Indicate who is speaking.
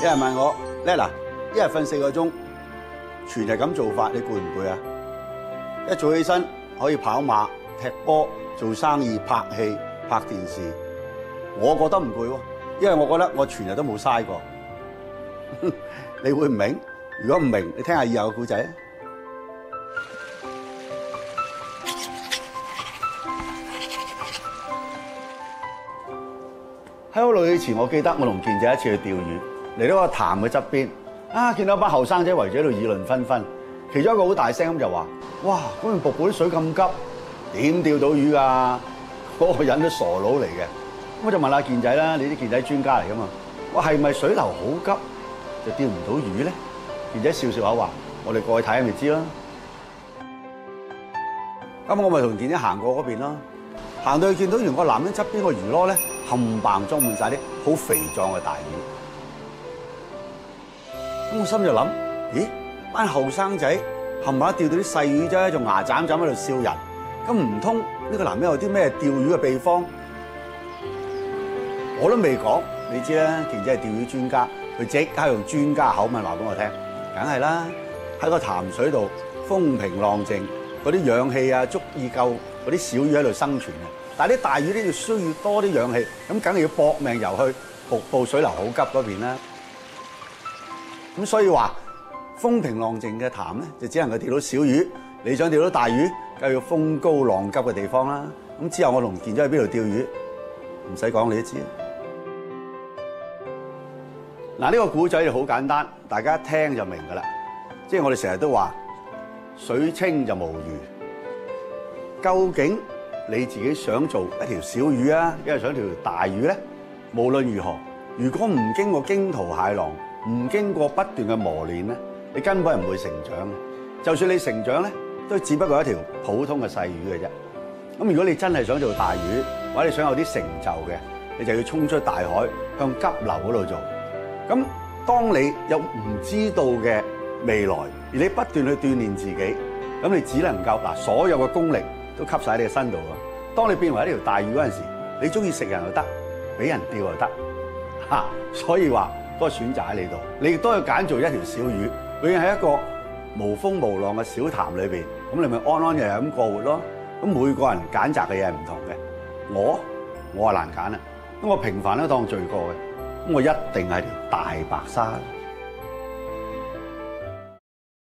Speaker 1: 有人問我叻嗱，一日瞓四個鐘，全日咁做法，你攰唔攰啊？一早起身可以跑馬、踢波、做生意、拍戲、拍電視，我覺得唔攰喎，因為我覺得我全日都冇嘥過。你會唔明？如果唔明，你聽下以後嘅故仔啊！喺好耐以前，我記得我同健仔一次去釣魚，嚟到個潭嘅側邊，啊，見到一班後生仔圍住喺度議論紛紛，其中一個好大聲咁就話：哇！嗰邊瀑布啲水咁急，點釣到魚㗎？嗰、個人都傻佬嚟嘅。我就問下健仔啦，你啲健仔專家嚟㗎嘛？我係咪水流好急就釣唔到魚咧？健仔笑笑口話：我哋過去睇下咪知啦。咁我咪同健仔行過嗰邊咯，行到去見到原個男人側邊個魚籮咧，冚唪裝滿晒啲好肥壯嘅大魚。咁我心就諗：咦，班後生仔冚唪唥钓到啲細魚啫，仲牙斬斬喺度笑人。咁唔通呢個男人有啲咩釣魚嘅秘方？我都未講，你知啦，健仔係釣魚專家，佢即刻用專家口吻话俾我聽，梗係啦，喺個潭水度風平浪靜，嗰啲氧氣啊足以夠嗰啲小魚喺度生存嘅。但係啲大魚咧要需要多啲氧氣，咁梗係要搏命游去瀑布水流好急嗰邊啦。咁所以話風平浪靜嘅潭咧，就只能夠釣到小魚。你想釣到大魚，梗要風高浪急嘅地方啦。咁之後我同健仔去邊度釣魚，唔使講你都知。嗱，呢個古仔就好簡單，大家一聽就明㗎啦。即係我哋成日都話水清就無魚。究竟你自己想做一條小魚啊，因為想條大魚咧？無論如何，如果唔經過驚濤駭浪，唔經過不斷嘅磨練咧，你根本系唔會成長嘅。就算你成長咧，都只不過係一條普通嘅細魚嘅啫。咁如果你真係想做大魚，或者你想有啲成就嘅，你就要冲出大海，向急流嗰度做。咁當你有唔知道嘅未來，而你不斷去鍛鍊自己，咁你只能夠嗱，所有嘅功力都吸晒喺你嘅身度啊！當你變為一條大魚嗰陣時，你中意食人又得，俾人釣又得，吓！所以話嗰個選擇喺你度，你亦都要揀做一條小魚，永遠喺一個無風無浪嘅小潭裏邊，咁你咪安安逸逸咁過活咯。咁每個人揀擇嘅嘢係唔同嘅，我我係難揀啦，咁我平凡都當罪過嘅。咁我一定係條大白鯊。